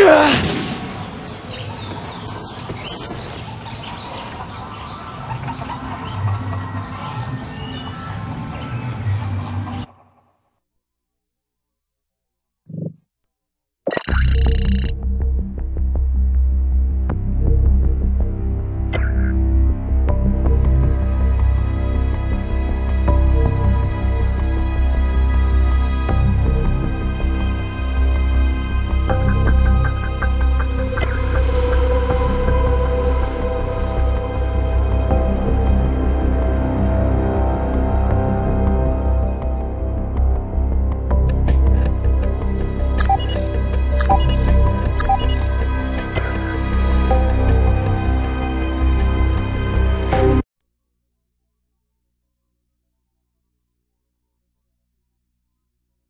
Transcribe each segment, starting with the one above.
Yeah!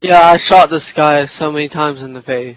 Yeah, I shot this guy so many times in the face.